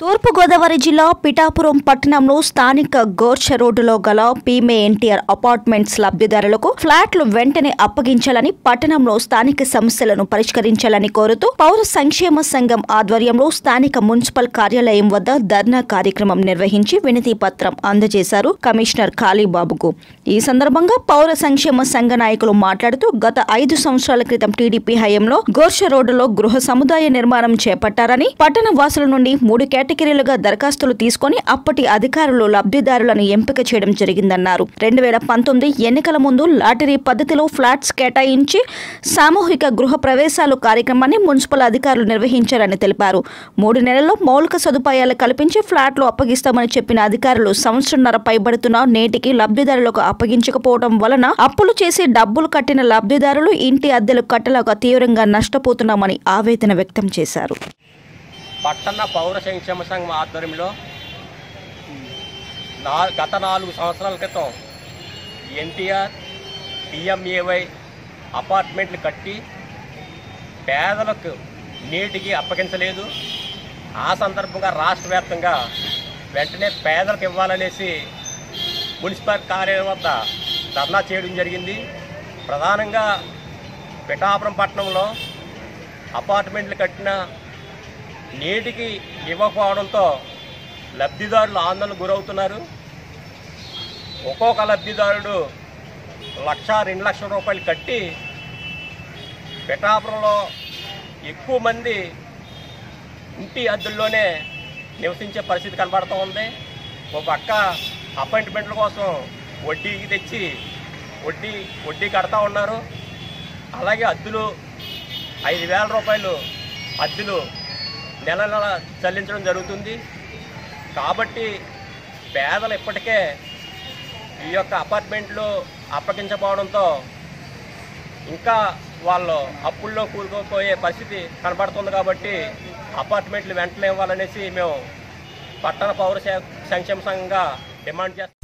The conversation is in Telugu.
తూర్పుగోదావరి జిల్లా పిఠాపురం పట్టణంలో స్థానిక గోర్చ రోడ్డులో గల పీమే ఎన్టీఆర్ అపార్ట్మెంట్స్ లబ్ధిదారులకు ఫ్లాట్లు వెంటనే అప్పగించాలని పట్టణంలో స్థానిక సమస్యలను పరిష్కరించాలని కోరుతూ పౌర సంక్షేమ సంఘం ఆధ్వర్యంలో స్థానిక మున్సిపల్ కార్యాలయం వద్ద ధర్నా కార్యక్రమం నిర్వహించి వినతి పత్రం అందజేశారు కమిషనర్ కాళీబాబుకు ఈ సందర్భంగా పౌర సంక్షేమ సంఘ నాయకులు మాట్లాడుతూ గత ఐదు సంవత్సరాల క్రితం టీడీపీ హయంలో గోర్చ రోడ్డులో గృహ సముదాయ నిర్మాణం చేపట్టారని పట్టణ వాసుల నుండి మూడు కేటగిరీలుగా దరఖాస్తులు తీసుకొని అప్పటి అధికారులు లబ్ధిదారులను ఎంపిక చేయడం జరిగిందన్నారు. రెండు వేల పంతొమ్మిది ఎన్నికల ముందు లాటరీ పద్ధతిలో ఫ్లాట్స్ కేటాయించి సామూహిక గృహ ప్రవేశాలు కార్యక్రమాన్ని మున్సిపల్ అధికారులు నిర్వహించారని తెలిపారు. మూడు నెలల్లో మౌలిక సదుపాయాలు కల్పించి ఫ్లాట్లు అప్పగిస్తామని చెప్పిన అధికారులు సంవత్సరంన్నర పైబడుతున్న నేటికి లబ్ధిదారులకు అప్పగించకపోవడం వలన అప్పులు చేసి డబ్బులు కట్టిన లబ్ధిదారులు ఇంటి అద్దెలు కట్టలేక తీవ్రంగా నష్టపోతున్నామని ఆవేదన వ్యక్తం చేశారు. పట్టణ పౌర సంక్షేమ సంఘం ఆధ్వర్యంలో నా గత నాలుగు సంవత్సరాల క్రితం ఎన్టీఆర్ పిఎంఏవై అపార్ట్మెంట్లు కట్టి పేదలకు నీటికి అప్పగించలేదు. ఆ సందర్భంగా రాష్ట్ర వ్యాప్తంగా వెంటనే పేదలకు ఇవ్వాలనేసి మున్సిపల్ కార్యాలయం వద్ద ధర్నా చేయడం జరిగింది. ప్రధానంగా పిఠాపురం పట్టణంలో అపార్ట్మెంట్లు కట్టిన నీటికి ఇవ్వకపోవడంతో లబ్ధిదారులు ఆందోళన గురవుతున్నారు. ఒక్కొక్క లబ్ధిదారుడు లక్ష రెండు లక్షల రూపాయలు కట్టి పిఠాపురంలో ఎక్కువ మంది ఇంటి అద్దెల్లోనే నివసించే పరిస్థితి కనబడుతూ ఉంది. ఒక పక్క అపాయింట్మెంట్ల కోసం వడ్డీకి తెచ్చి వడ్డీ వడ్డీ కడతా ఉన్నారు. అలాగే అద్దెలు ఐదు వేల రూపాయలు అద్దెలు నెల నెల చెల్లించడం జరుగుతుంది. కాబట్టి పేదలు ఇప్పటికే ఈ యొక్క అపార్ట్మెంట్లు అప్పగించబోవడంతో ఇంకా వాళ్ళు అప్పుల్లో కూరుకుపోయే పరిస్థితి కనబడుతుంది కాబట్టి అపార్ట్మెంట్లు వెంటనే ఇవ్వాలనేసి మేము పట్టణ పౌర సంక్షేమ సంఘంగా డిమాండ్ చేస్తాం